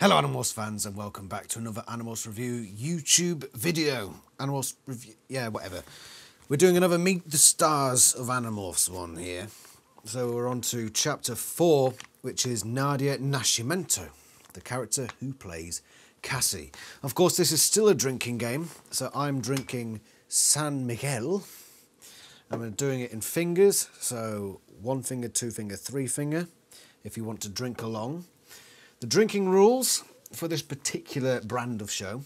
Hello Animorphs fans and welcome back to another Animorphs Review YouTube video. Animorphs Review, yeah, whatever. We're doing another Meet the Stars of Animorphs one here. So we're on to chapter 4, which is Nadia Nascimento, the character who plays Cassie. Of course, this is still a drinking game, so I'm drinking San Miguel. I'm doing it in fingers, so one finger, two finger, three finger, if you want to drink along. The drinking rules for this particular brand of show.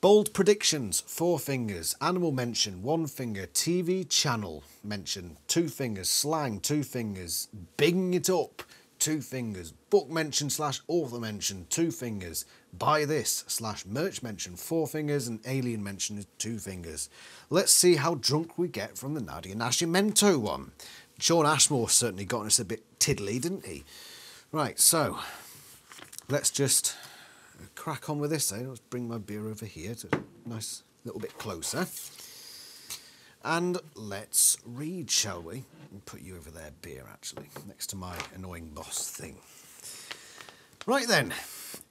Bold predictions, four fingers. Animal mention, one finger. TV channel mention, two fingers. Slang, two fingers. Bigging it up, two fingers. Book mention slash author mention, two fingers. Buy this slash merch mention, four fingers. And alien mention, two fingers. Let's see how drunk we get from the Nadia Nascimento one. Shawn Ashmore certainly got us a bit tiddly, didn't he? Right, so let's just crack on with this. Eh? Let's bring my beer over here to a nice little bit closer. And let's read, shall we? I'll put you over there, beer, actually, next to my annoying boss thing. Right then,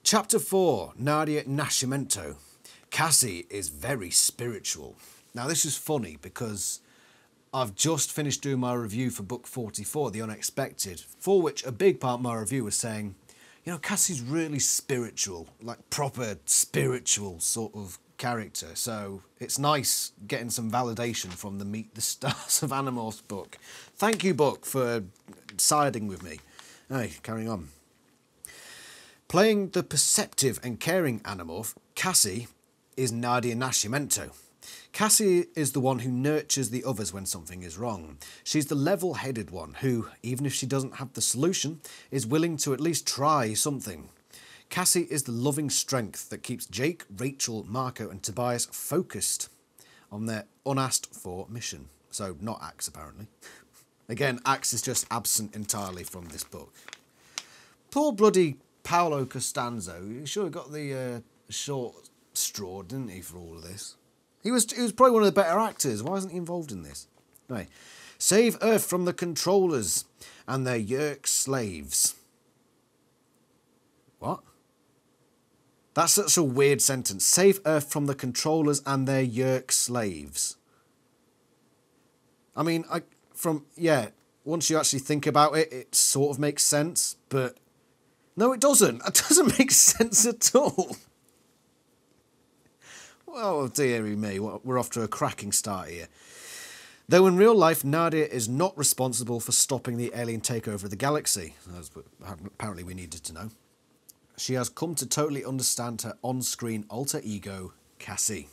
chapter 4, Nadia Nascimento. Cassie is very spiritual. Now, this is funny because I've just finished doing my review for book 44, The Unexpected, for which a big part of my review was saying you know, Cassie's really spiritual, like proper spiritual sort of character. So it's nice getting some validation from the Meet the Stars of Animorphs book. Thank you, book, for siding with me. Hey, carrying on. Playing the perceptive and caring Animorph, Cassie is Nadia Nascimento. Cassie is the one who nurtures the others when something is wrong. She's the level headed one who, even if she doesn't have the solution, is willing to at least try something. Cassie is the loving strength that keeps Jake, Rachel, Marco, and Tobias focused on their unasked for mission. So, not Axe, apparently. Again, Axe is just absent entirely from this book. Poor bloody Paolo Costanzo. He sure got the uh, short straw, didn't he, for all of this? He was, he was probably one of the better actors. Why isn't he involved in this? Save Earth from the controllers and their Yeerk slaves. What? That's such a weird sentence. Save Earth from the controllers and their Yeerk slaves. I mean, I from yeah, once you actually think about it, it sort of makes sense, but no, it doesn't. It doesn't make sense at all. Oh, dearie me, we're off to a cracking start here. Though in real life, Nadia is not responsible for stopping the alien takeover of the galaxy, as apparently we needed to know. She has come to totally understand her on screen alter ego, Cassie.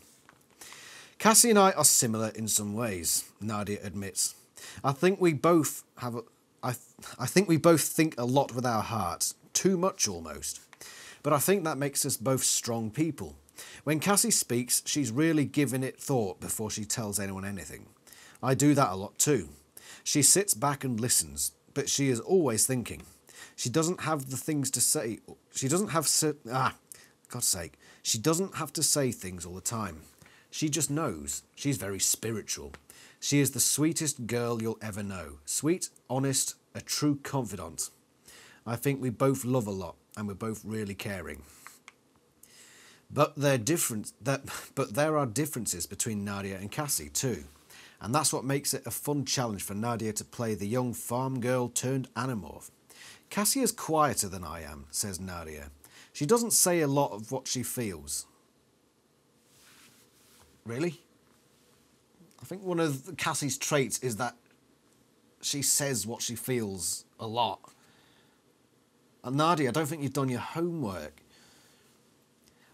Cassie and I are similar in some ways, Nadia admits. I think we both have. A, I, I think we both think a lot with our hearts, too much almost. But I think that makes us both strong people. When Cassie speaks, she's really giving it thought before she tells anyone anything. I do that a lot too. She sits back and listens, but she is always thinking. She doesn't have the things to say. She doesn't have ah, God's sake. She doesn't have to say things all the time. She just knows. She's very spiritual. She is the sweetest girl you'll ever know. Sweet, honest, a true confidant. I think we both love a lot and we're both really caring. But they're different. That, but there are differences between Nadia and Cassie too, and that's what makes it a fun challenge for Nadia to play the young farm girl turned animorph. Cassie is quieter than I am, says Nadia. She doesn't say a lot of what she feels. Really? I think one of Cassie's traits is that she says what she feels a lot. And Nadia, I don't think you've done your homework.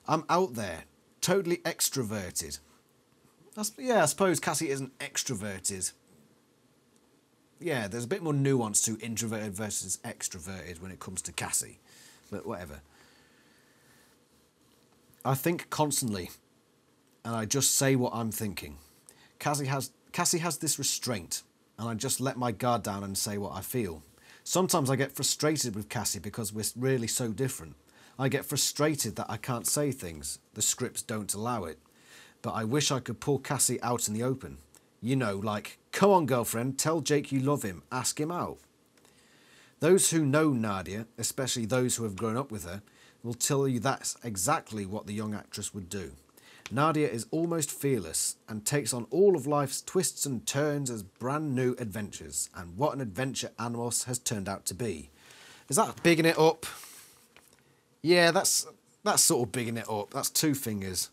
I'm out there, totally extroverted. yeah, I suppose Cassie isn't extroverted. Yeah, there's a bit more nuance to introverted versus extroverted when it comes to Cassie, but whatever. I think constantly, and I just say what I'm thinking. Cassie has Cassie has this restraint, and I just let my guard down and say what I feel. Sometimes I get frustrated with Cassie because we're really so different. I get frustrated that I can't say things. The scripts don't allow it. But I wish I could pull Cassie out in the open. You know, like, come on, girlfriend, tell Jake you love him, ask him out. Those who know Nadia, especially those who have grown up with her, will tell you that's exactly what the young actress would do. Nadia is almost fearless and takes on all of life's twists and turns as brand new adventures. And what an adventure Animorphs has turned out to be. Is that bigging it up? Yeah, that's that's sort of bigging it up. That's two fingers.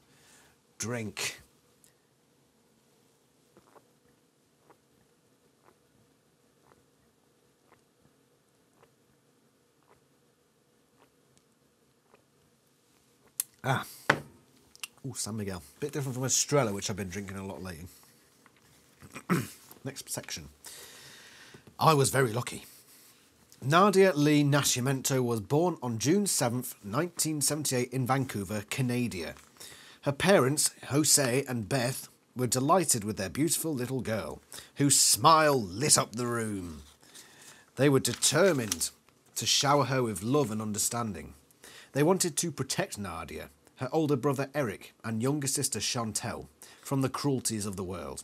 Drink. Ah. Oh, San Miguel. Bit different from Estrella, which I've been drinking a lot lately. Next section. I was very lucky. Nadia Lee Nascimento was born on June 7th, 1978 in Vancouver, Canada. Her parents, Jose and Beth, were delighted with their beautiful little girl, whose smile lit up the room. They were determined to shower her with love and understanding. They wanted to protect Nadia, her older brother Eric, and younger sister Chantel from the cruelties of the world.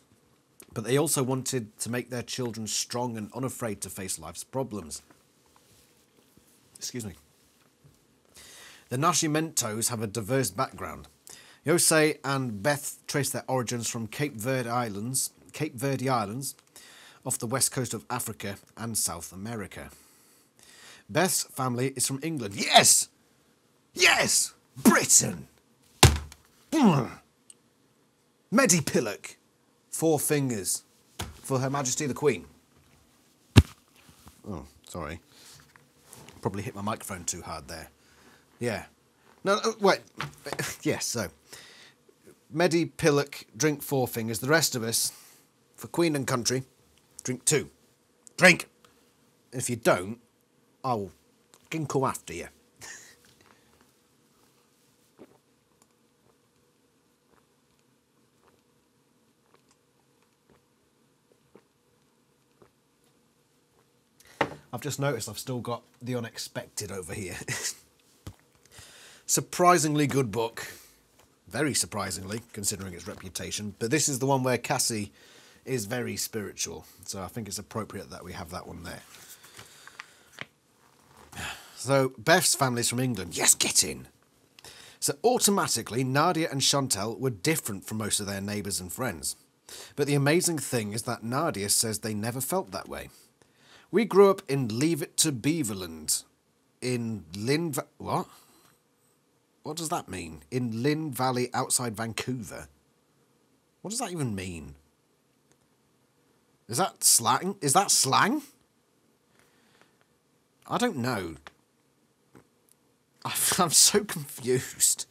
But they also wanted to make their children strong and unafraid to face life's problems. Excuse me. The Nascimentos have a diverse background. Jose and Beth trace their origins from Cape Verde Islands, Cape Verde Islands, off the west coast of Africa and South America. Beth's family is from England. Yes! Yes! Britain! Mm. Medipillock. Four fingers. For Her Majesty the Queen. Oh, sorry. Probably hit my microphone too hard there. Yeah. No, uh, wait. yes, so. Medipillock, drink four fingers. The rest of us, for Queen and country, drink two. Drink! If you don't, I'll ginkle after you. I've just noticed I've still got The Unexpected over here. Surprisingly good book. Very surprisingly, considering its reputation. But this is the one where Cassie is very spiritual. So I think it's appropriate that we have that one there. So Beth's family's from England. Yes, get in. So automatically, Nadia and Chantel were different from most of their neighbours and friends. But the amazing thing is that Nadia says they never felt that way. We grew up in Leave It to Beaverland in Lynn... What? What does that mean? In Lynn Valley outside Vancouver. What does that even mean? Is that slang? Is that slang? I don't know. I'm so confused.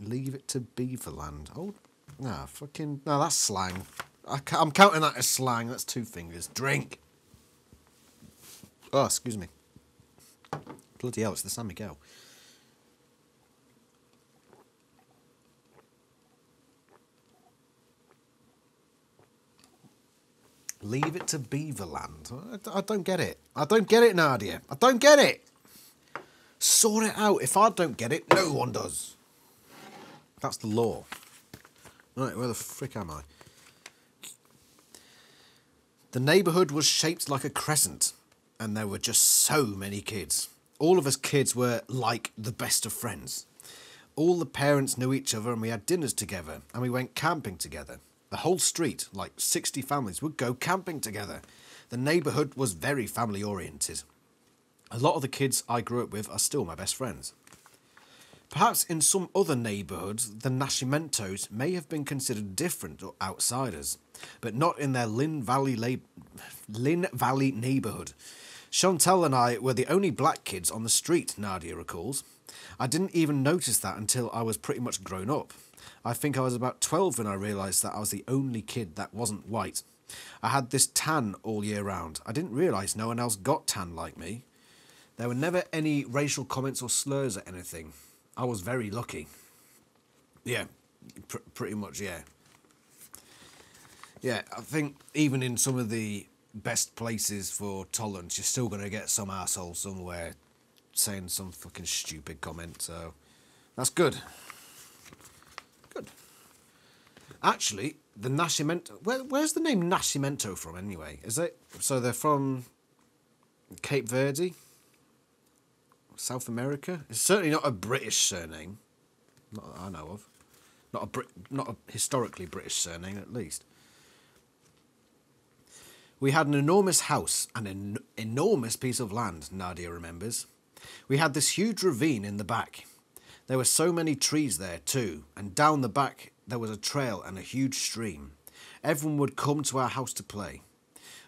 Leave it to Beaverland. Oh, no, fucking... No, that's slang. I am counting that as slang. That's two fingers. Drink. Oh, excuse me. Bloody hell, it's the San Miguel. Leave it to Beaverland. I, I don't get it. I don't get it, Nadia. I don't get it. Sort it out. If I don't get it, no one does. That's the law. Right, where the frick am I? The neighbourhood was shaped like a crescent, and there were just so many kids. All of us kids were like the best of friends. All the parents knew each other, and we had dinners together, and we went camping together. The whole street, like 60 families, would go camping together. The neighbourhood was very family oriented. A lot of the kids I grew up with are still my best friends. Perhaps in some other neighbourhoods, the Nascimentos may have been considered different or outsiders, but not in their Lynn Valley, la- Lynn Valley neighbourhood. Chantel and I were the only black kids on the street, Nadia recalls. I didn't even notice that until I was pretty much grown up. I think I was about 12 when I realised that I was the only kid that wasn't white. I had this tan all year round. I didn't realise no one else got tan like me. There were never any racial comments or slurs or anything. I was very lucky. Yeah, pr- pretty much, yeah. Yeah, I think even in some of the best places for tolerance, you're still going to get some asshole somewhere saying some fucking stupid comment, so that's good. Good. Actually, the Nascimento. Where, where's the name Nascimento from anyway? Is it. So they're from Cape Verde? South America. It's certainly not a British surname. Not that I know of. Not a Brit, not a historically British surname, at least. We had an enormous house and an enormous piece of land, Nadia remembers. We had this huge ravine in the back. There were so many trees there too, and down the back there was a trail and a huge stream. Everyone would come to our house to play.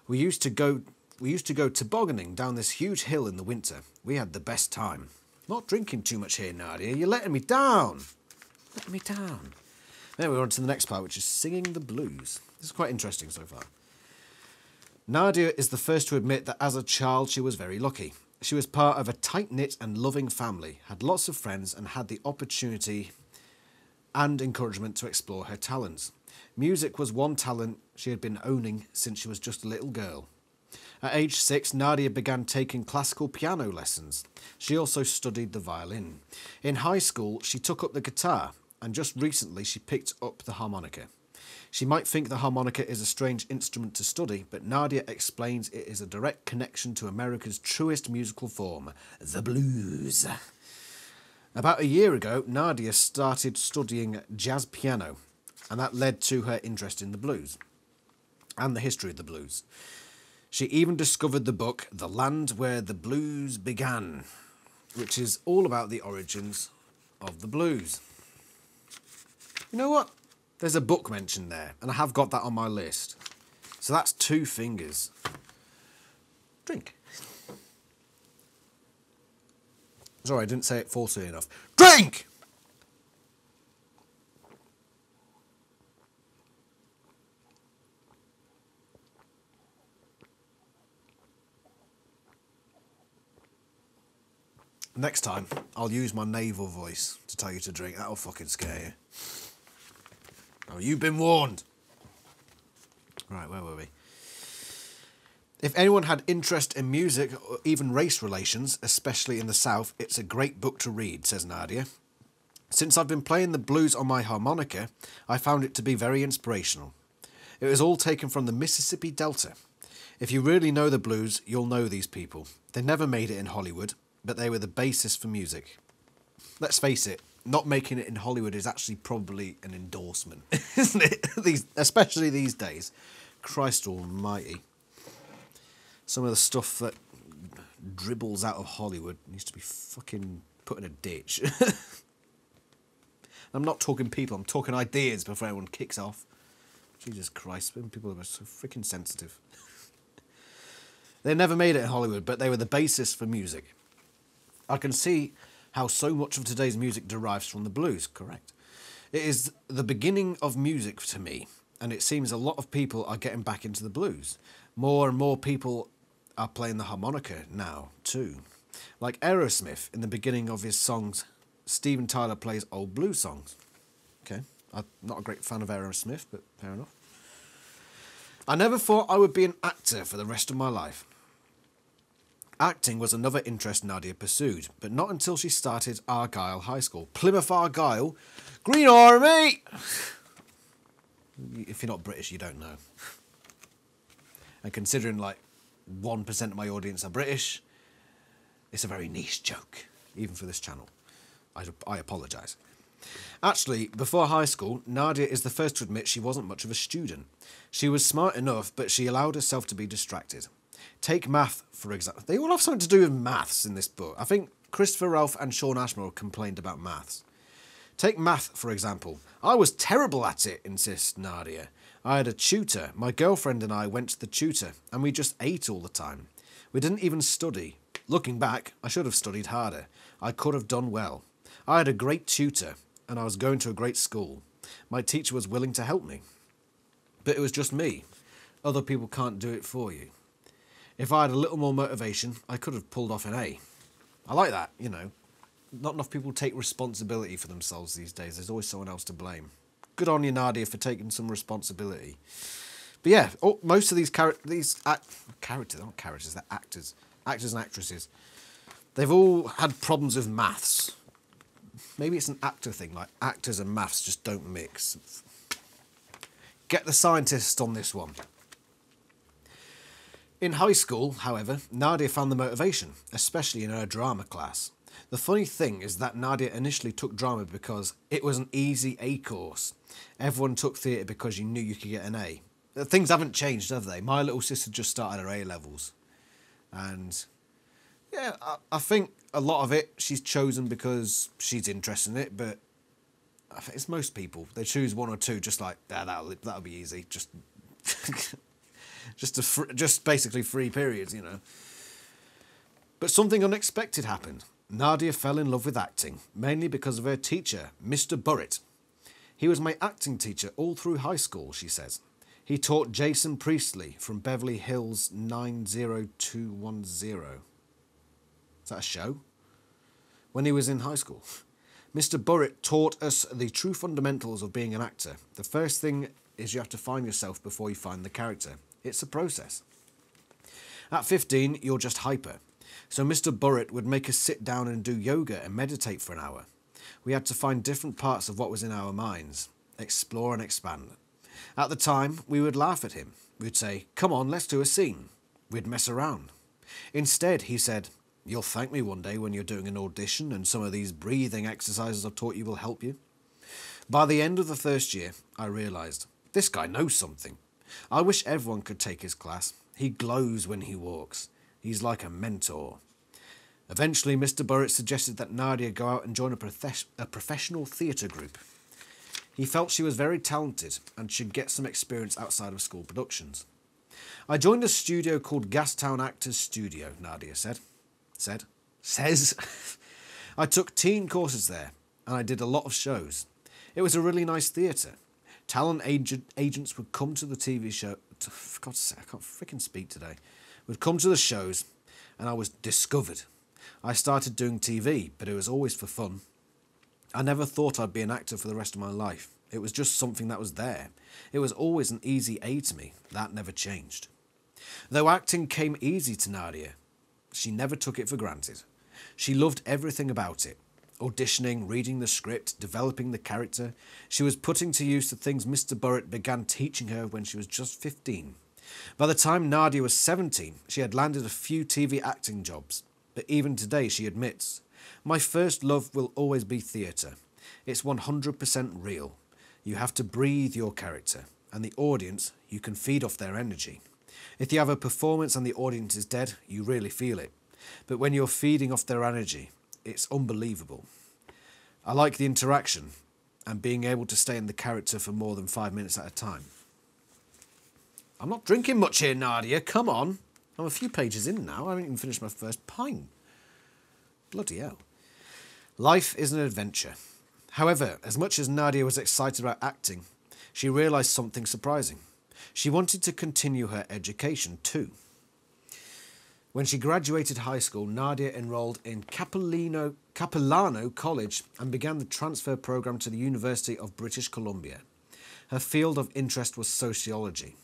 We used to go we used to go tobogganing down this huge hill in the winter. We had the best time. Not drinking too much here, Nadia. You're letting me down. Letting me down. Then we're on to the next part, which is singing the blues. This is quite interesting so far. Nadia is the first to admit that as a child she was very lucky. She was part of a tight knit and loving family, had lots of friends, and had the opportunity and encouragement to explore her talents. Music was one talent she had been owning since she was just a little girl. At age six, Nadia began taking classical piano lessons. She also studied the violin. In high school, she took up the guitar, and just recently she picked up the harmonica. She might think the harmonica is a strange instrument to study, but Nadia explains it is a direct connection to America's truest musical form, the blues. About a year ago, Nadia started studying jazz piano, and that led to her interest in the blues and the history of the blues. She even discovered the book The Land Where the Blues Began, which is all about the origins of the blues. You know what? There's a book mentioned there, and I have got that on my list. So that's two fingers. Drink. Sorry, I didn't say it forcefully enough. Drink! Next time, I'll use my naval voice to tell you to drink. That'll fucking scare you. Oh, you've been warned. Right, where were we? If anyone had interest in music or even race relations, especially in the South, it's a great book to read, says Nadia. Since I've been playing the blues on my harmonica, I found it to be very inspirational. It was all taken from the Mississippi Delta. If you really know the blues, you'll know these people. They never made it in Hollywood, but they were the basis for music. Let's face it, not making it in Hollywood is actually probably an endorsement, isn't it? these, especially these days. Christ Almighty. Some of the stuff that dribbles out of Hollywood needs to be fucking put in a ditch. I'm not talking people, I'm talking ideas before everyone kicks off. Jesus Christ, people are so freaking sensitive. they never made it in Hollywood, but they were the basis for music. I can see how so much of today's music derives from the blues, correct? It is the beginning of music to me, and it seems a lot of people are getting back into the blues. More and more people are playing the harmonica now, too. Like Aerosmith, in the beginning of his songs, Steven Tyler plays old blues songs. Okay, I'm not a great fan of Aerosmith, but fair enough. I never thought I would be an actor for the rest of my life. Acting was another interest Nadia pursued, but not until she started Argyle High School. Plymouth Argyle, Green Army! If you're not British, you don't know. And considering like 1% of my audience are British, it's a very niche joke, even for this channel. I, I apologise. Actually, before high school, Nadia is the first to admit she wasn't much of a student. She was smart enough, but she allowed herself to be distracted. Take math, for example. They all have something to do with maths in this book. I think Christopher Ralph and Shawn Ashmore complained about maths. Take math, for example. I was terrible at it, insists Nadia. I had a tutor. My girlfriend and I went to the tutor, and we just ate all the time. We didn't even study. Looking back, I should have studied harder. I could have done well. I had a great tutor, and I was going to a great school. My teacher was willing to help me. But it was just me. Other people can't do it for you. If I had a little more motivation, I could have pulled off an A. I like that, you know. Not enough people take responsibility for themselves these days. There's always someone else to blame. Good on you, Nadia, for taking some responsibility. But yeah, oh, most of these char- these act- characters, not characters, they're actors, actors and actresses. They've all had problems with maths. Maybe it's an actor thing, like actors and maths just don't mix. Get the scientists on this one. In high school, however, Nadia found the motivation, especially in her drama class. The funny thing is that Nadia initially took drama because it was an easy A course. Everyone took theatre because you knew you could get an A. Uh, Things haven't changed, have they? My little sister just started her A levels. And yeah, I, I think a lot of it she's chosen because she's interested in it, but I think it's most people. They choose one or two just like, ah, that'll, that'll be easy. Just, just, a fr- just basically free periods, you know. But something unexpected happened. Nadia fell in love with acting, mainly because of her teacher, Mr. Burritt. He was my acting teacher all through high school, she says. He taught Jason Priestley from Beverly Hills 90210. Is that a show? When he was in high school. Mr. Burritt taught us the true fundamentals of being an actor. The first thing is you have to find yourself before you find the character. It's a process. At 15, you're just hyper. So Mr. Burritt would make us sit down and do yoga and meditate for an hour. We had to find different parts of what was in our minds, explore and expand. At the time, we would laugh at him. We'd say, Come on, let's do a scene. We'd mess around. Instead, he said, You'll thank me one day when you're doing an audition and some of these breathing exercises I've taught you will help you. By the end of the first year, I realised this guy knows something. I wish everyone could take his class. He glows when he walks. He's like a mentor. Eventually, Mr. Burritt suggested that Nadia go out and join a, profe- a professional theatre group. He felt she was very talented and should get some experience outside of school productions. I joined a studio called Gastown Actors Studio, Nadia said. Said. Says. I took teen courses there and I did a lot of shows. It was a really nice theatre. Talent agent, agents would come to the TV show. To, for God's sake, I can't freaking speak today. Would come to the shows and I was discovered. I started doing TV, but it was always for fun. I never thought I'd be an actor for the rest of my life. It was just something that was there. It was always an easy A to me. That never changed. Though acting came easy to Nadia, she never took it for granted. She loved everything about it auditioning, reading the script, developing the character. She was putting to use the things Mr. Burritt began teaching her when she was just 15. By the time Nadia was 17, she had landed a few TV acting jobs. But even today, she admits, My first love will always be theatre. It's 100% real. You have to breathe your character, and the audience, you can feed off their energy. If you have a performance and the audience is dead, you really feel it. But when you're feeding off their energy, it's unbelievable. I like the interaction and being able to stay in the character for more than five minutes at a time. I'm not drinking much here, Nadia. Come on. I'm a few pages in now. I haven't even finished my first pint. Bloody hell. Life is an adventure. However, as much as Nadia was excited about acting, she realised something surprising. She wanted to continue her education too. When she graduated high school, Nadia enrolled in Capilano, Capilano College and began the transfer program to the University of British Columbia. Her field of interest was sociology.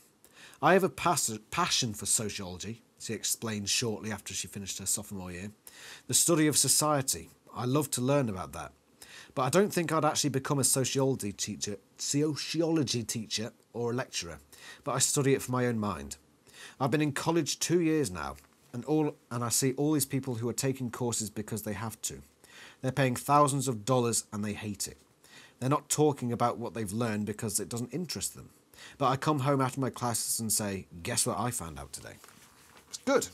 I have a pas- passion for sociology, she explained shortly after she finished her sophomore year. The study of society. I love to learn about that. But I don't think I'd actually become a sociology teacher, sociology teacher or a lecturer, but I study it for my own mind. I've been in college two years now, and all and I see all these people who are taking courses because they have to. They're paying thousands of dollars and they hate it. They're not talking about what they've learned because it doesn't interest them. But I come home after my classes and say, guess what I found out today? It's good.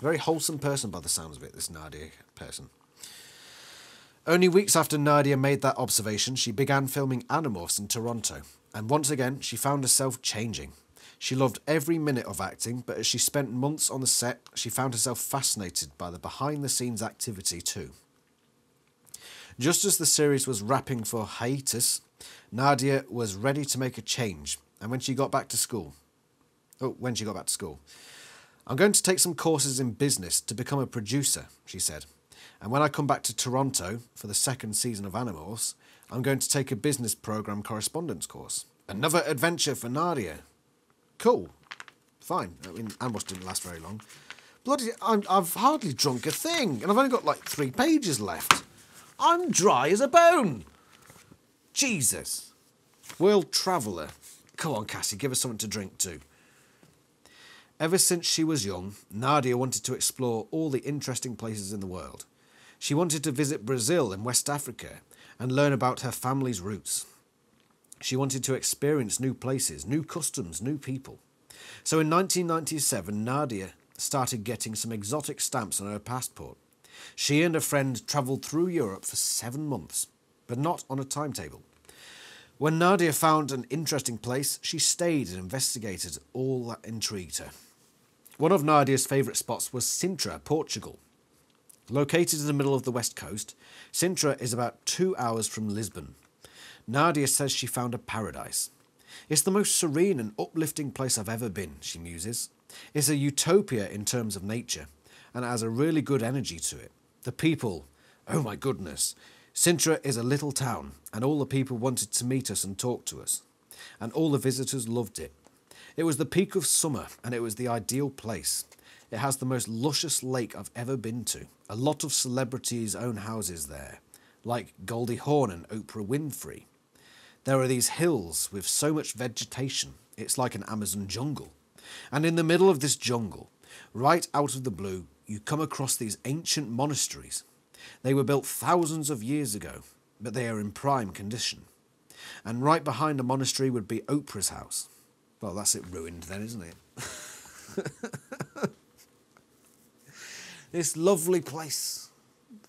Very wholesome person by the sounds of it, this Nadia person. Only weeks after Nadia made that observation, she began filming Animorphs in Toronto. And once again, she found herself changing. She loved every minute of acting, but as she spent months on the set, she found herself fascinated by the behind the scenes activity too. Just as the series was wrapping for hiatus, Nadia was ready to make a change, and when she got back to school, oh, when she got back to school, I'm going to take some courses in business to become a producer, she said. And when I come back to Toronto for the second season of Animals, I'm going to take a business program correspondence course. Another adventure for Nadia. Cool. Fine. I mean, Animorphs didn't last very long. Bloody, I'm, I've hardly drunk a thing, and I've only got like three pages left. I'm dry as a bone. Jesus. World Traveller. Come on, Cassie, give us something to drink too. Ever since she was young, Nadia wanted to explore all the interesting places in the world. She wanted to visit Brazil and West Africa and learn about her family's roots. She wanted to experience new places, new customs, new people. So in 1997, Nadia started getting some exotic stamps on her passport. She and a friend travelled through Europe for seven months, but not on a timetable. When Nadia found an interesting place, she stayed and investigated all that intrigued her. One of Nadia's favourite spots was Sintra, Portugal. Located in the middle of the west coast, Sintra is about two hours from Lisbon. Nadia says she found a paradise. It's the most serene and uplifting place I've ever been, she muses. It's a utopia in terms of nature, and it has a really good energy to it. The people, oh my goodness. Sintra is a little town, and all the people wanted to meet us and talk to us. And all the visitors loved it. It was the peak of summer, and it was the ideal place. It has the most luscious lake I've ever been to. A lot of celebrities own houses there, like Goldie Hawn and Oprah Winfrey. There are these hills with so much vegetation, it's like an Amazon jungle. And in the middle of this jungle, right out of the blue, you come across these ancient monasteries. They were built thousands of years ago, but they are in prime condition. And right behind the monastery would be Oprah's house. Well, that's it ruined then, isn't it? this lovely place,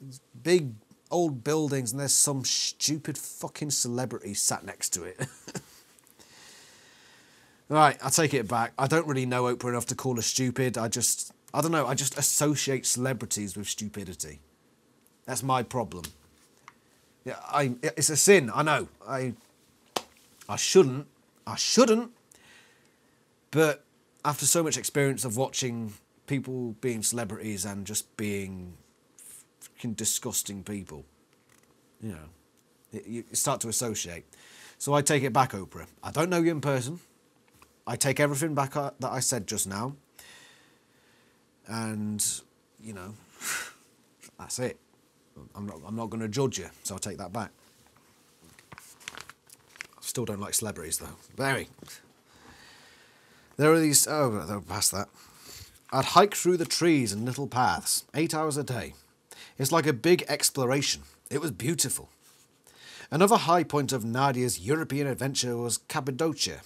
these big old buildings, and there's some stupid fucking celebrity sat next to it. right, I take it back. I don't really know Oprah enough to call her stupid. I just, I don't know, I just associate celebrities with stupidity. That's my problem. Yeah, I, it's a sin, I know. I, I shouldn't, I shouldn't, but after so much experience of watching people being celebrities and just being fucking disgusting people, you know, you start to associate. So I take it back, Oprah. I don't know you in person. I take everything back uh, that I said just now. And, you know, that's it. I'm not, I'm not going to judge you, so I'll take that back. I still don't like celebrities, though. Very. There are these. Oh, they're past that. I'd hike through the trees and little paths, eight hours a day. It's like a big exploration. It was beautiful. Another high point of Nadia's European adventure was Cappadocia,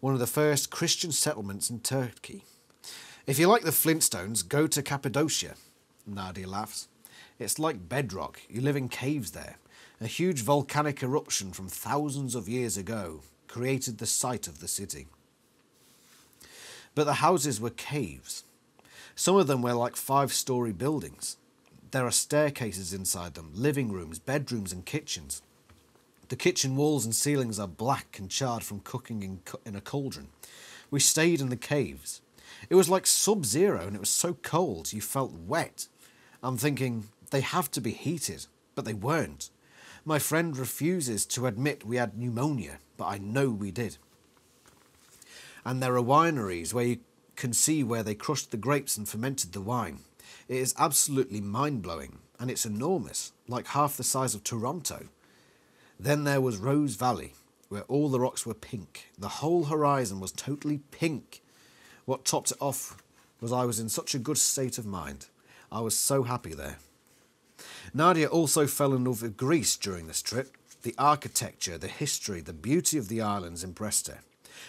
one of the first Christian settlements in Turkey. If you like the Flintstones, go to Cappadocia, Nadia laughs. It's like bedrock. You live in caves there. A huge volcanic eruption from thousands of years ago created the site of the city. But the houses were caves. Some of them were like five story buildings. There are staircases inside them, living rooms, bedrooms, and kitchens. The kitchen walls and ceilings are black and charred from cooking in, in a cauldron. We stayed in the caves. It was like sub zero and it was so cold you felt wet. I'm thinking, they have to be heated, but they weren't. My friend refuses to admit we had pneumonia, but I know we did. And there are wineries where you can see where they crushed the grapes and fermented the wine. It is absolutely mind blowing, and it's enormous, like half the size of Toronto. Then there was Rose Valley, where all the rocks were pink. The whole horizon was totally pink. What topped it off was I was in such a good state of mind. I was so happy there. Nadia also fell in love with Greece during this trip. The architecture, the history, the beauty of the islands impressed her.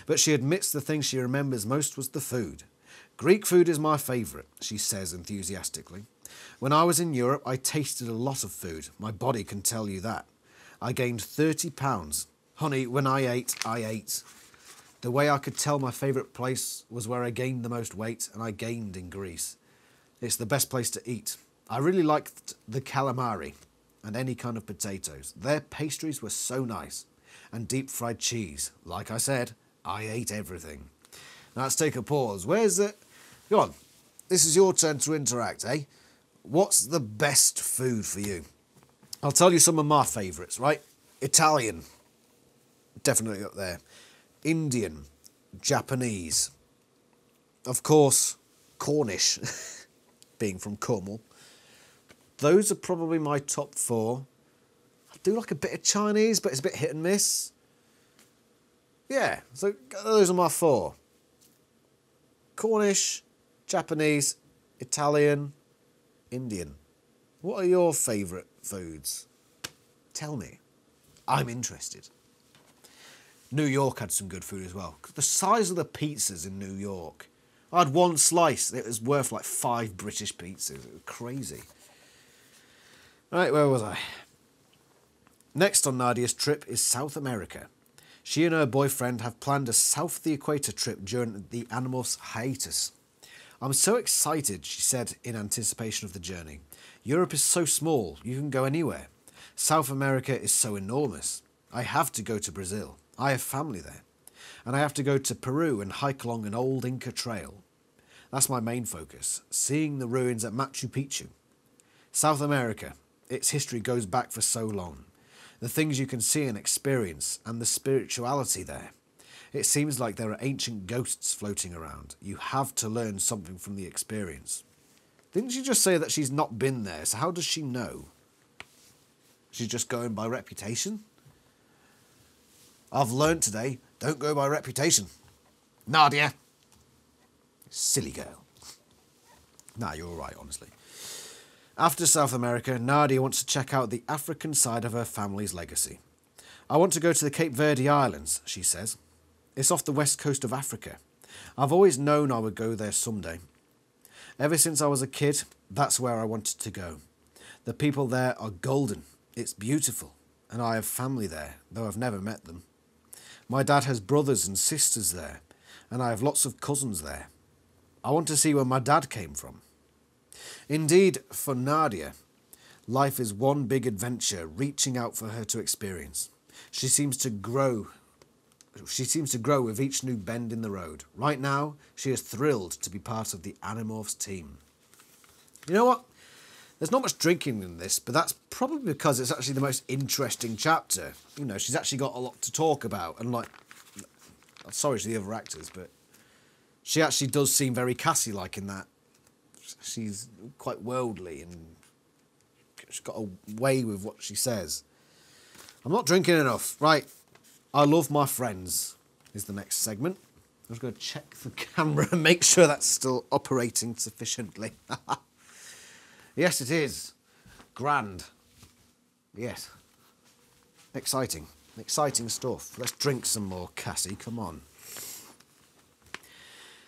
But she admits the thing she remembers most was the food. Greek food is my favourite, she says enthusiastically. When I was in Europe, I tasted a lot of food. My body can tell you that. I gained 30 pounds. Honey, when I ate, I ate. The way I could tell my favourite place was where I gained the most weight, and I gained in Greece. It's the best place to eat. I really liked the calamari and any kind of potatoes. Their pastries were so nice. And deep fried cheese. Like I said, I ate everything. Now let's take a pause. Where's it? Go on. This is your turn to interact, eh? What's the best food for you? I'll tell you some of my favourites, right? Italian, definitely up there. Indian, Japanese, of course, Cornish, being from Cornwall. Those are probably my top four. I do like a bit of Chinese, but it's a bit hit and miss. Yeah, so those are my four Cornish, Japanese, Italian, Indian. What are your favourite foods? Tell me. I'm interested. New York had some good food as well. The size of the pizzas in New York. I had one slice. It was worth like five British pizzas. It was crazy. Right, where was I? Next on Nadia's trip is South America. She and her boyfriend have planned a south of the equator trip during the Animals hiatus. I'm so excited, she said in anticipation of the journey. Europe is so small, you can go anywhere. South America is so enormous. I have to go to Brazil. I have family there. And I have to go to Peru and hike along an old Inca trail. That's my main focus, seeing the ruins at Machu Picchu. South America, its history goes back for so long. The things you can see and experience, and the spirituality there. It seems like there are ancient ghosts floating around. You have to learn something from the experience. Didn't she just say that she's not been there? So how does she know? She's just going by reputation? I've learned today, don't go by reputation. Nadia. Silly girl. Nah, you're all right, honestly. After South America, Nadia wants to check out the African side of her family's legacy. I want to go to the Cape Verde Islands, she says. It's off the west coast of Africa. I've always known I would go there someday. Ever since I was a kid, that's where I wanted to go. The people there are golden. It's beautiful. And I have family there, though I've never met them. My dad has brothers and sisters there, and I have lots of cousins there. I want to see where my dad came from. Indeed, for Nadia, life is one big adventure reaching out for her to experience. She seems to grow. She seems to grow with each new bend in the road. Right now, she is thrilled to be part of the Animorphs team. You know what? There's not much drinking in this, but that's probably because it's actually the most interesting chapter. You know, she's actually got a lot to talk about, and like, sorry to the other actors, but she actually does seem very Cassie-like in that she's quite worldly and she's got a way with what she says. I'm not drinking enough. Right. I love my friends is the next segment. I'm just going to check the camera and make sure that's still operating sufficiently. yes, it is. Grand. Yes. Exciting. Exciting stuff. Let's drink some more, Cassie. Come on.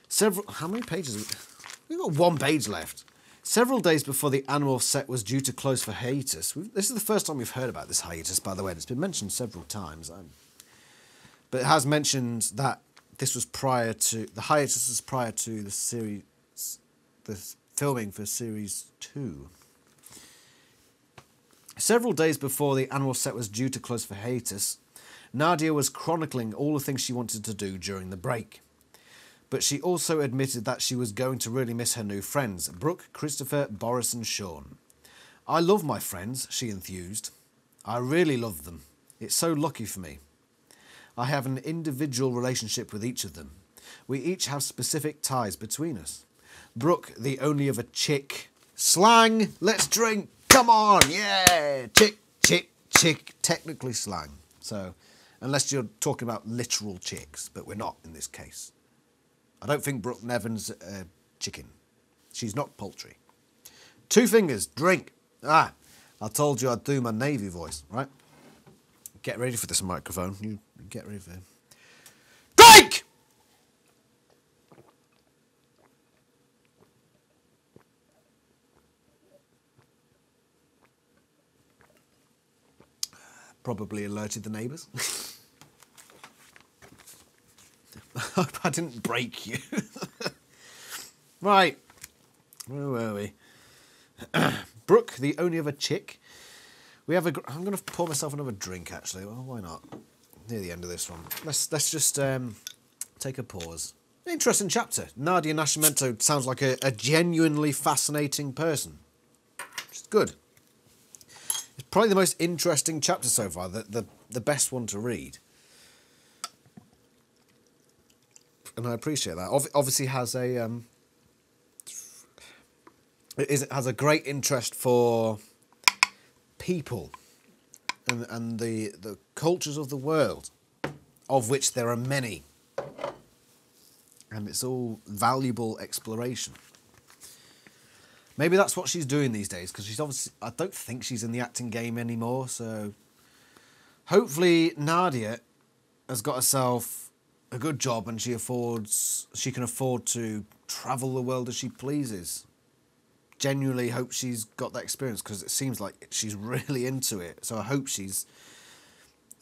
Several. How many pages? We've got one page left. Several days before the Animorphs set was due to close for hiatus. This is the first time we've heard about this hiatus, by the way. It's been mentioned several times. But it has mentioned that this was prior to the hiatus was prior to the series, the filming for series two. Several days before the Animorphs set was due to close for hiatus, Nadia was chronicling all the things she wanted to do during the break but she also admitted that she was going to really miss her new friends Brooke, Christopher, Boris, and Shawn. I love my friends, she enthused. I really love them. It's so lucky for me. I have an individual relationship with each of them. We each have specific ties between us. Brooke, the only of a chick. Slang, let's drink, come on, yeah! Chick, chick, chick, technically slang. So, unless you're talking about literal chicks, but we're not in this case. I don't think Brooke Nevin's uh, chicken. She's not poultry. Two fingers, drink. Ah, I told you I'd do my Navy voice, right? Get ready for this microphone. You get rid of him. Drink! Probably alerted the neighbours. I hope I didn't break you. right. Where were we? Brooke, the only other chick. We have a. I'm going to pour myself another drink. Actually, well, why not? Near the end of this one, let's let's just um, take a pause. Interesting chapter. Nadia Nascimento sounds like a, a genuinely fascinating person. It's good. It's probably the most interesting chapter so far. The the, the best one to read. and I appreciate that. obviously, has a um, it has a great interest for people and and the the cultures of the world, of which there are many, and it's all valuable exploration. Maybe that's what she's doing these days because she's obviously. I don't think she's in the acting game anymore. So hopefully Nadia has got herself a good job and she affords. She can afford to travel the world as she pleases. Genuinely hope she's got that experience because it seems like she's really into it. So I hope she's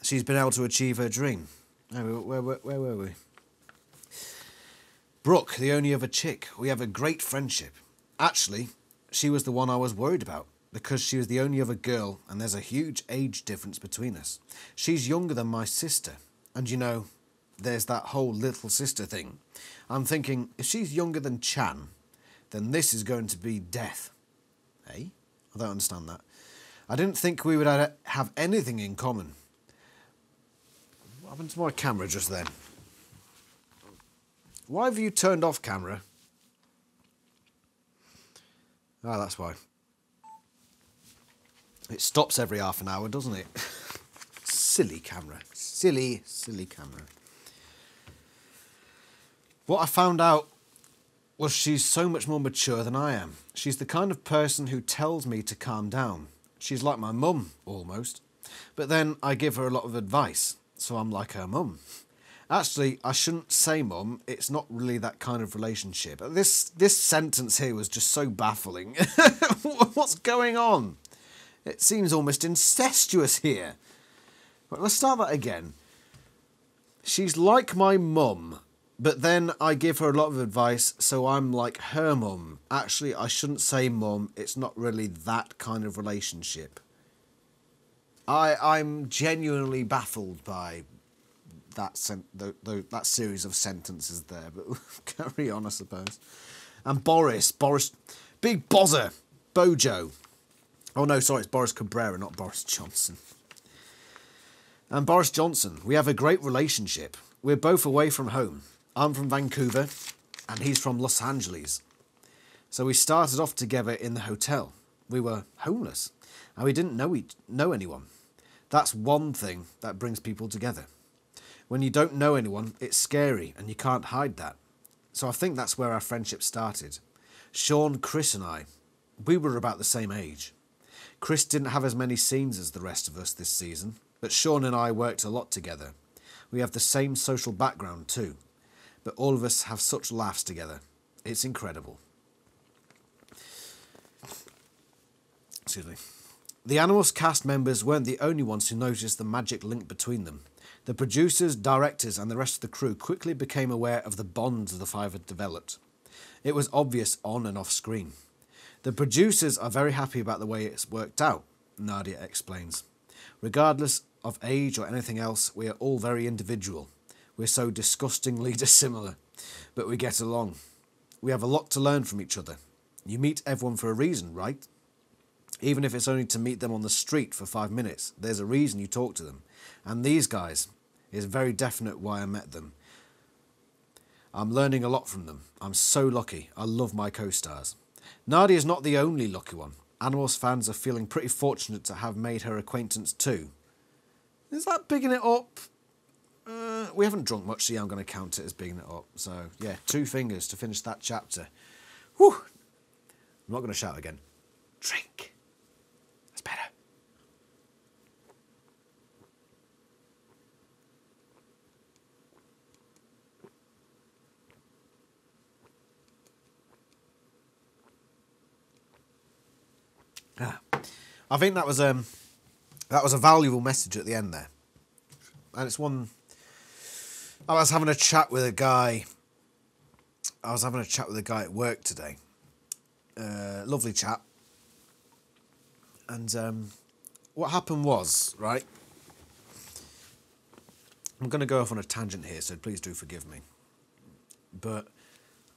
she's been able to achieve her dream. where, where, where, were we? Brooke, the only other chick. We have a great friendship. Actually, she was the one I was worried about because she was the only other girl and there's a huge age difference between us. She's younger than my sister. And you know, there's that whole little sister thing. I'm thinking, if she's younger than Chan, then this is going to be death. Eh? I don't understand that. I didn't think we would have anything in common. What happened to my camera just then? Why have you turned off camera? Ah, oh, that's why. It stops every half an hour, doesn't it? silly camera. Silly, silly camera. What I found out was she's so much more mature than I am. She's the kind of person who tells me to calm down. She's like my mum, almost. But then I give her a lot of advice, so I'm like her mum. Actually, I shouldn't say mum. It's not really that kind of relationship. This this sentence here was just so baffling. What's going on? It seems almost incestuous here. But let's start that again. She's like my mum, but then I give her a lot of advice, so I'm like her mum. Actually, I shouldn't say mum. It's not really that kind of relationship. I I'm genuinely baffled by that sen- the, the, that series of sentences there, but carry on, I suppose. And Boris, Boris, big bozzer, Bojo. Oh no, sorry, it's Boris Cabrera, not Boris Johnson. And Boris Johnson, we have a great relationship. We're both away from home. I'm from Vancouver, and he's from Los Angeles. So we started off together in the hotel. We were homeless, and we didn't know each, know anyone. That's one thing that brings people together. When you don't know anyone, it's scary and you can't hide that. So I think that's where our friendship started. Shawn, Chris, and I, we were about the same age. Chris didn't have as many scenes as the rest of us this season, but Shawn and I worked a lot together. We have the same social background too, all of us have such laughs together. It's incredible. Excuse me. The Animorphs cast members weren't the only ones who noticed the magic link between them. The producers, directors, and the rest of the crew quickly became aware of the bonds the five had developed. It was obvious on and off screen. The producers are very happy about the way it's worked out, Nadia explains. Regardless of age or anything else, we are all very individual. We're so disgustingly dissimilar, but we get along. We have a lot to learn from each other. You meet everyone for a reason, right? Even if it's only to meet them on the street for five minutes, there's a reason you talk to them. And these guys, is very definite why I met them. I'm learning a lot from them. I'm so lucky. I love my co-stars. Nadia is not the only lucky one. Animorphs fans are feeling pretty fortunate to have made her acquaintance too. Is that bigging it up? Uh, we haven't drunk much, so yeah, I'm going to count it as bigging it up. So, yeah, two fingers to finish that chapter. Whew! I'm not going to shout again. Drink. That's better. Yeah. I think that was um that was a valuable message at the end there. And it's one I was having a chat with a guy I was having a chat with a guy at work today. Uh, lovely chat. And um, what happened was, right? I'm going to go off on a tangent here, so please do forgive me. But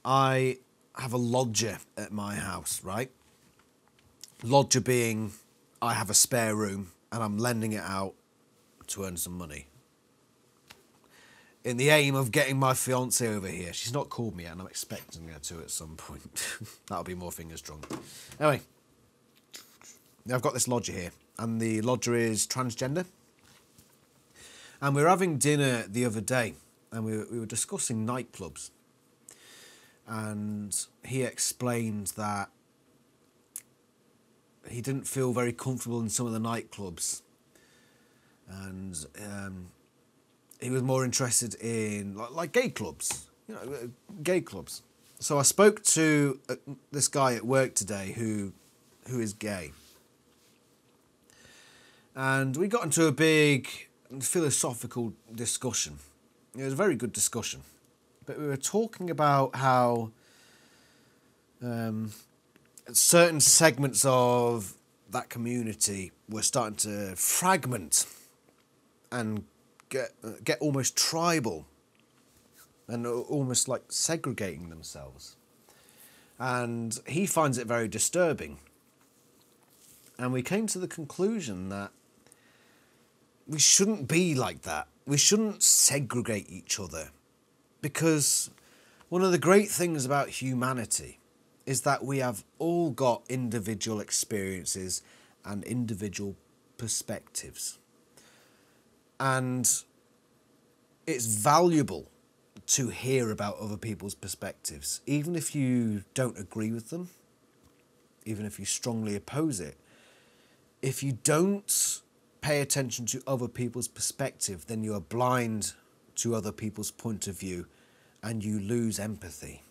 I have a lodger at my house, right? Lodger being I have a spare room and I'm lending it out to earn some money. In the aim of getting my fiance over here. She's not called me yet and I'm expecting her to at some point. That'll be more fingers drunk. Anyway, I've got this lodger here and the lodger is transgender. And we were having dinner the other day and we were, we were discussing nightclubs. And he explained that he didn't feel very comfortable in some of the nightclubs, and um, he was more interested in like, like gay clubs, you know, gay clubs. So I spoke to uh, this guy at work today who who is gay, and we got into a big philosophical discussion. It was a very good discussion, but we were talking about how um, certain segments of that community were starting to fragment and get uh, get almost tribal and almost like segregating themselves. And he finds it very disturbing. And we came to the conclusion that we shouldn't be like that. We shouldn't segregate each other. Because one of the great things about humanity is that we have all got individual experiences and individual perspectives. And it's valuable to hear about other people's perspectives, even if you don't agree with them, even if you strongly oppose it. If you don't pay attention to other people's perspective, then you are blind to other people's point of view and you lose empathy.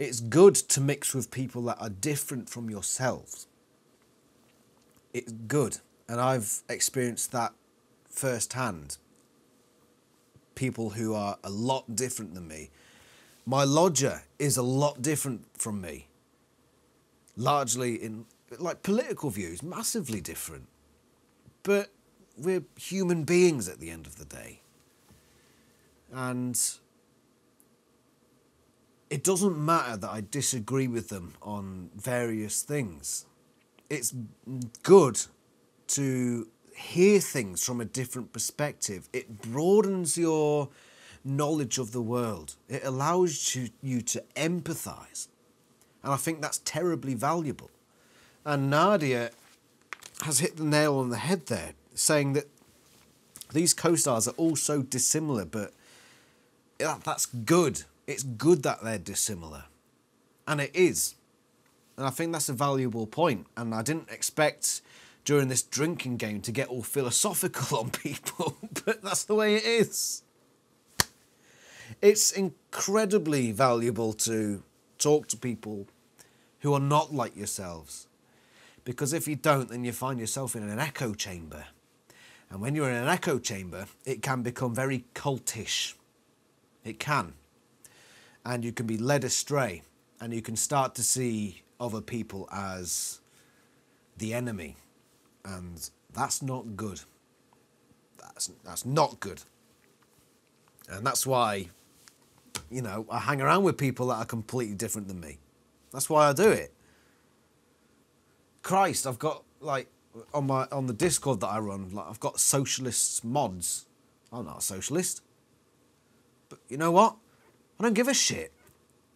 It's good to mix with people that are different from yourselves. It's good. And I've experienced that firsthand. People who are a lot different than me. My lodger is a lot different from me. Largely in like political views, massively different. But we're human beings at the end of the day. And it doesn't matter that I disagree with them on various things. It's good to hear things from a different perspective. It broadens your knowledge of the world. It allows you, you to empathize. And I think that's terribly valuable. And Nadia has hit the nail on the head there, saying that these co stars are all so dissimilar, but that's good it's good that they're dissimilar. And it is. And I think that's a valuable point. And I didn't expect during this drinking game to get all philosophical on people, but that's the way it is. It's incredibly valuable to talk to people who are not like yourselves. Because if you don't, then you find yourself in an echo chamber. And when you're in an echo chamber, it can become very cultish. It can and you can be led astray and you can start to see other people as the enemy and that's not good. That's that's not good. And that's why you know I hang around with people that are completely different than me. That's why I do it. Christ I've got like on my on the discord that I run like I've got socialists mods. I'm not a socialist. But you know what? I don't give a shit.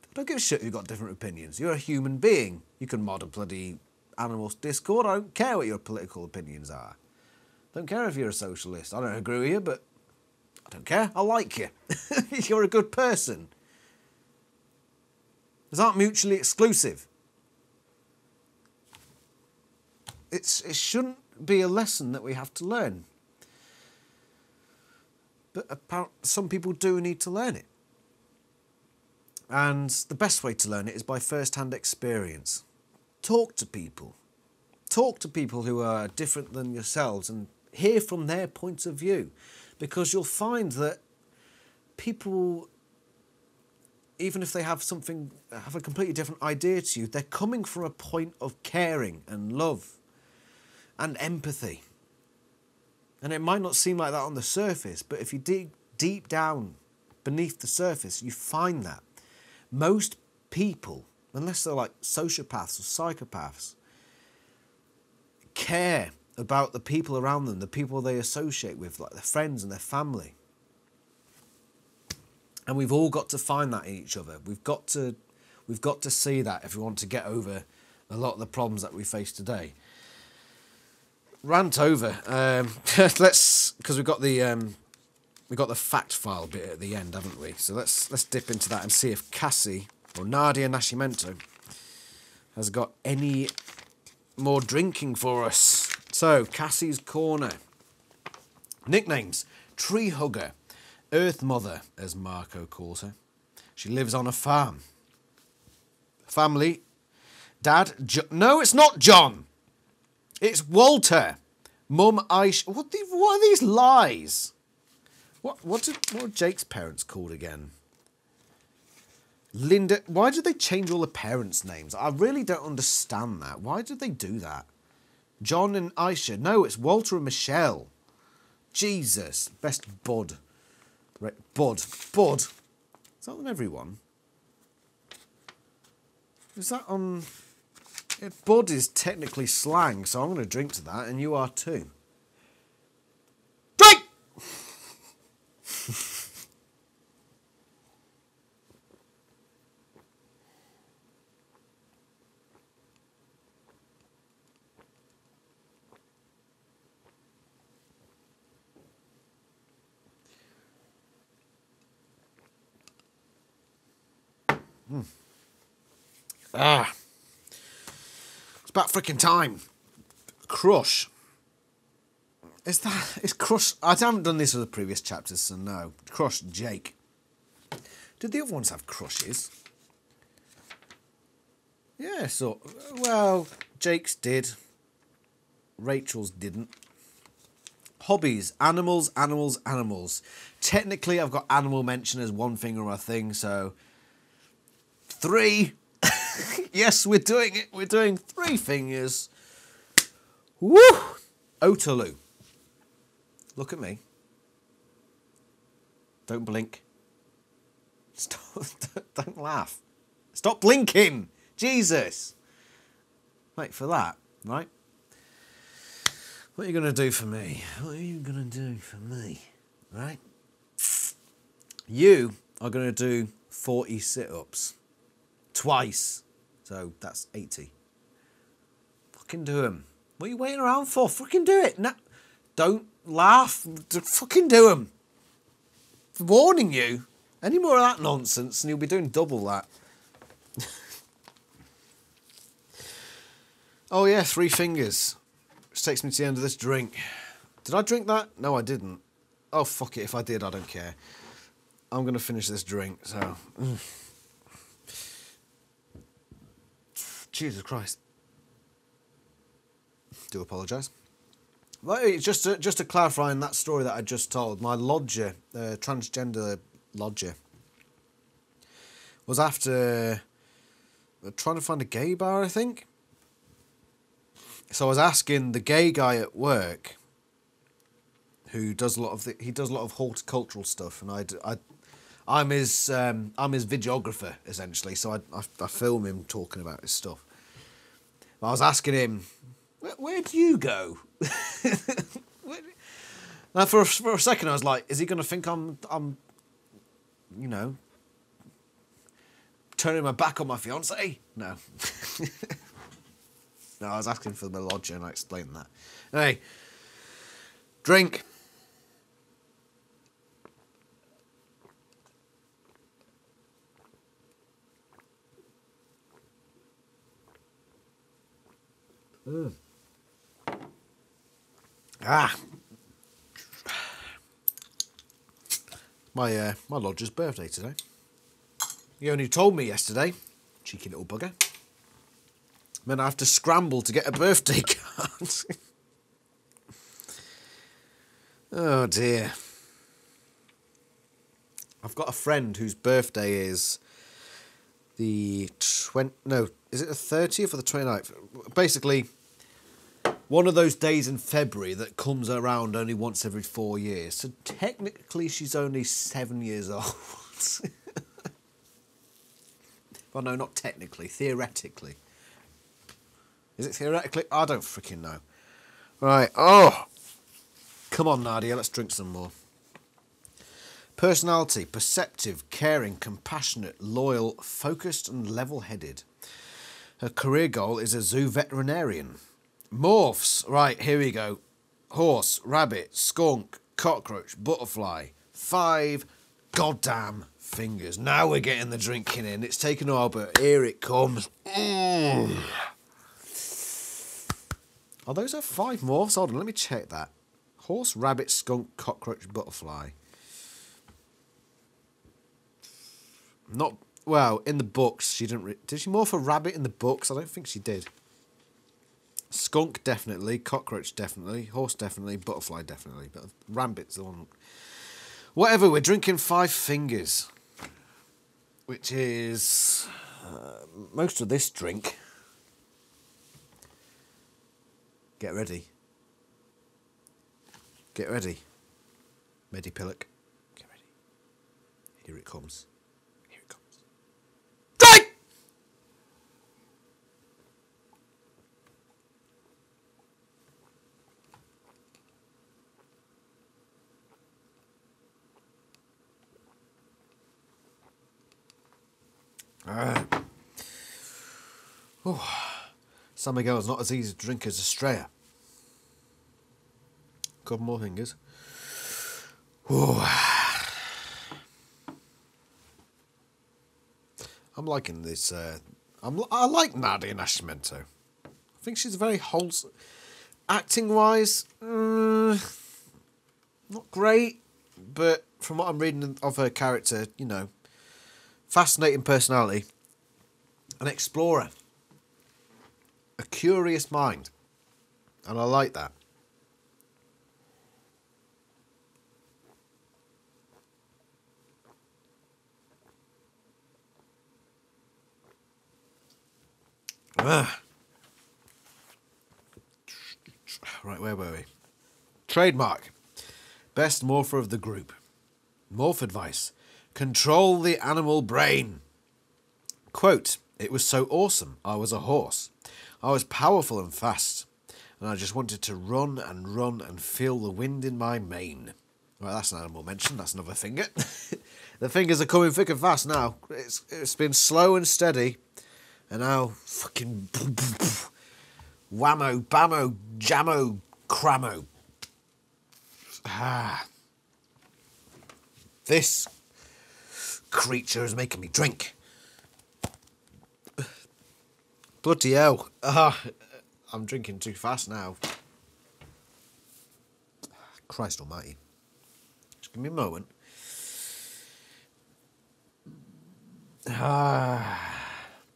I don't give a shit you've got different opinions. You're a human being. You can mod a bloody Animorphs Discord. I don't care what your political opinions are. Don't care if you're a socialist. I don't agree with you, but I don't care. I like you. you're a good person. These aren't mutually exclusive. It's, it shouldn't be a lesson that we have to learn. But some people do need to learn it. And the best way to learn it is by first hand experience. Talk to people. Talk to people who are different than yourselves and hear from their points of view. Because you'll find that people, even if they have something, have a completely different idea to you, they're coming from a point of caring and love and empathy. And it might not seem like that on the surface, but if you dig deep down beneath the surface, you find that most people, unless they're like sociopaths or psychopaths, care about the people around them, the people they associate with, like their friends and their family. And we've all got to find that in each other. We've got to, we've got to see that if we want to get over a lot of the problems that we face today. Rant over. Um, let's because we've got the um, we got the fact file bit at the end, haven't we? So let's let's dip into that and see if Cassie or Nadia Nascimento has got any more drinking for us. So, Cassie's Corner. Nicknames Tree Hugger, Earth Mother, as Marco calls her. She lives on a farm. Family Dad, jo- no, it's not John. It's Walter. Mum, Aisha. What, the, what are these lies? What, what, did, what are Jake's parents called again? Linda. Why did they change all the parents' names? I really don't understand that. Why did they do that? John and Aisha. No, it's Walter and Michelle. Jesus. Best bud. Right, bud. Bud. Is that on everyone? Is that on. Yeah, bud is technically slang, so I'm going to drink to that, and you are too. Drink! Ah. It's about freaking time. Crush. Is that is Crush? I haven't done this with the previous chapters, so no. Crush Jake. Did the other ones have crushes? Yeah, so well, Jake's did. Rachel's didn't. Hobbies, animals, animals, animals. Technically, I've got animal mention as one thing or a thing, so three. yes, we're doing it. We're doing three fingers. Woo! Otaloo. Look at me. Don't blink. Stop, don't laugh. Stop blinking! Jesus! Wait for that, right? What are you going to do for me? What are you going to do for me? Right? You are going to do 40 sit ups twice. So that's 80. Fucking do them. What are you waiting around for? Fucking do it. No, don't laugh. Fucking do them. Warning you. Any more of that nonsense and you'll be doing double that. oh yeah, three fingers. Which takes me to the end of this drink. Did I drink that? No, I didn't. Oh, fuck it. If I did, I don't care. I'm going to finish this drink, so... Mm. Jesus Christ. Do apologise. Well, just to, just to clarify in that story that I just told, my lodger, uh, transgender lodger, was after uh, trying to find a gay bar, I think. So I was asking the gay guy at work, who does a lot of the, he does a lot of horticultural stuff, and I I I'm his um, I'm his videographer essentially. So I, I, I film him talking about his stuff. I was asking him, where, where do you go? now for a, for a second I was like, is he going to think I'm I'm, you know, turning my back on my fiance? No. no, I was asking for the lodger and I explained that. Hey, drink. Mm. Ah. My uh, my lodger's birthday today. He only told me yesterday, cheeky little bugger. Meant I have to scramble to get a birthday card. oh dear. I've got a friend whose birthday is the 20 no is it the 30th or the 29th basically one of those days in February that comes around only once every four years. So technically, she's only seven years old. well, no, not technically, theoretically. Is it theoretically? I don't freaking know. Right. Oh, come on, Nadia. Let's drink some more. Personality perceptive, caring, compassionate, loyal, focused, and level headed. Her career goal is a zoo veterinarian. Morphs. Right, here we go. Horse, rabbit, skunk, cockroach, butterfly. Five goddamn fingers. Now we're getting the drinking in. It's taken a while, but here it comes. Mm. Are those are five morphs? Hold on, let me check that. Horse, rabbit, skunk, cockroach, butterfly. Not well in the books. She didn't. Did she morph a rabbit in the books? I don't think she did. Skunk definitely, cockroach definitely, horse definitely, butterfly definitely, but rabbit's the one. Whatever. We're drinking Five Fingers, which is uh, most of this drink. Get ready. Get ready. Medipillock. Get ready. Here it comes. Here it comes. Die! Ah. Oh. San Miguel's not as easy to drink as Estrella. Couple more fingers. Ooh. I'm liking this. Uh, I'm, I like Nadia Nascimento. I think she's very wholesome. Acting wise, uh, not great, but from what I'm reading of her character, you know, fascinating personality, an explorer, a curious mind, and I like that. Ah. Right, where were we? Trademark. Best morpher of the group. Morph advice. Control the animal brain. Quote, it was so awesome. I was a horse. I was powerful and fast. And I just wanted to run and run and feel the wind in my mane. Well, that's an animal mention. That's another finger. the fingers are coming thick and fast now. It's, it's been slow and steady. And now, fucking whammo, bammo, jammo, cramo. Ah. This creature is making me drink. Bloody hell. Ah, I'm drinking too fast now. Christ almighty. Just give me a moment. Ah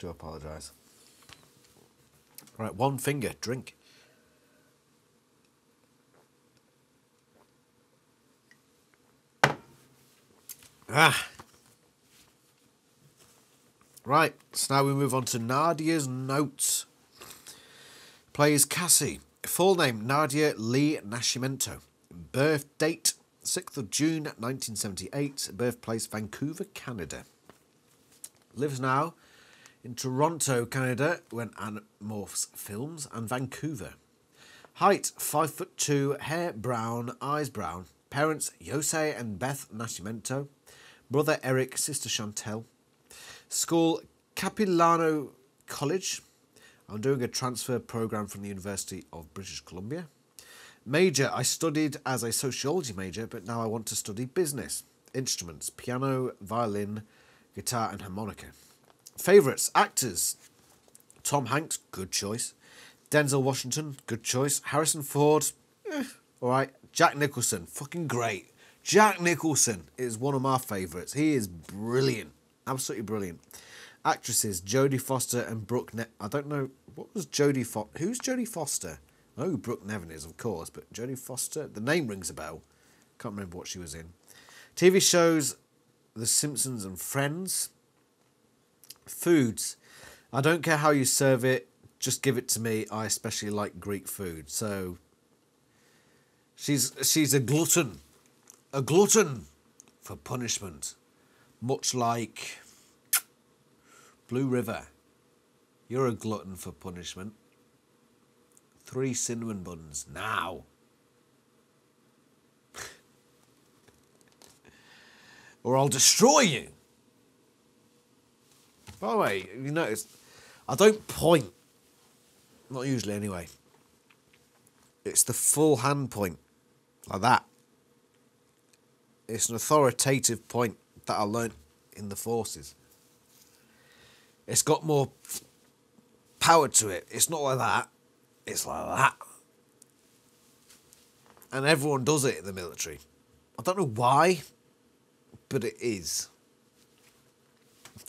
do apologise. Right, one finger, drink. Ah. Right, so now we move on to Nadia's notes. Plays Cassie. Full name Nadia Lee Nascimento. Birth date 6th of June 1978. Birthplace Vancouver, Canada. Lives now in Toronto, Canada, when Animorphs films, and Vancouver. Height 5 foot 2, hair brown, eyes brown. Parents Jose and Beth Nascimento. Brother Eric, sister Chantel. School Capilano College. I'm doing a transfer program from the University of British Columbia. Major, I studied as a sociology major, but now I want to study business. Instruments, piano, violin, guitar, and harmonica. Favourites, actors. Tom Hanks, good choice. Denzel Washington, good choice. Harrison Ford, eh, all right. Jack Nicholson, fucking great. Jack Nicholson is one of my favourites. He is brilliant, absolutely brilliant. Actresses Jodie Foster and Brooke. Ne- I don't know what was Jodie. Who's Jodie Foster? Who Brooke Nevin is, of course, but Jodie Foster. The name rings a bell. Can't remember what she was in. TV shows: The Simpsons and Friends. Foods. I don't care how you serve it, just give it to me. I especially like Greek food. So she's she's a glutton. A glutton for punishment. Much like Blue River. You're a glutton for punishment. Three cinnamon buns now. or I'll destroy you. By the way, you notice, I don't point. Not usually, anyway. It's the full hand point, like that. It's an authoritative point that I learnt in the forces. It's got more power to it. It's not like that. It's like that. and everyone does it in the military. I don't know why, but it is.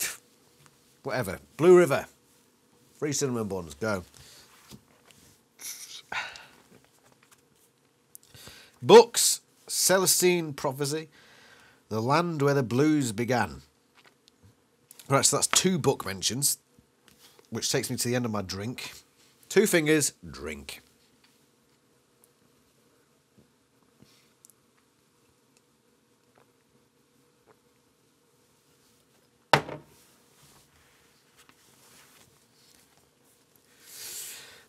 Whatever. Blue River. Free cinnamon buns. Go. Books. Celestine Prophecy. The Land Where the Blues Began. Right, so that's two book mentions, which takes me to the end of my drink. Two fingers, drink.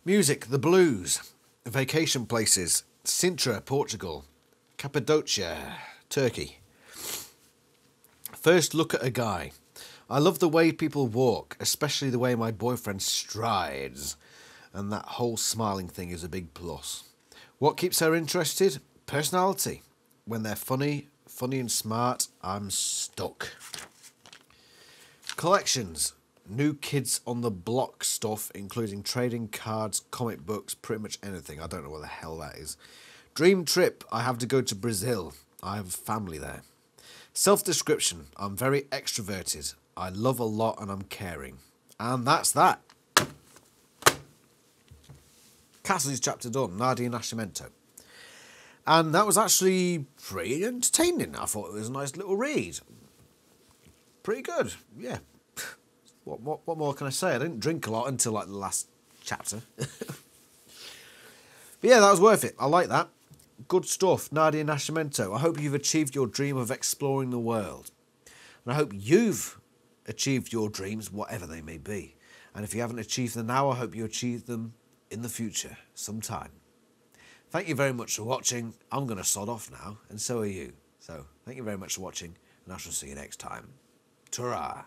Music, the blues, vacation places, Sintra, Portugal, Cappadocia, Turkey. First look at a guy. I love the way people walk, especially the way my boyfriend strides. And that whole smiling thing is a big plus. What keeps her interested? Personality. When they're funny, funny and smart, I'm stuck. Collections. New Kids on the Block stuff, including trading cards, comic books, pretty much anything. I don't know what the hell that is. Dream trip. I have to go to Brazil. I have family there. Self description. I'm very extroverted. I love a lot and I'm caring. And that's that. Cassidy's chapter done, Nadia Nascimento. And that was actually pretty entertaining. I thought it was a nice little read. Pretty good, yeah. What, what, what more can I say? I didn't drink a lot until like the last chapter. but yeah, that was worth it. I like that. Good stuff, Nadia Nascimento. I hope you've achieved your dream of exploring the world. And I hope you've achieved your dreams, whatever they may be. And if you haven't achieved them now, I hope you achieve them in the future, sometime. Thank you very much for watching. I'm going to sod off now, and so are you. So, thank you very much for watching, and I shall see you next time. ta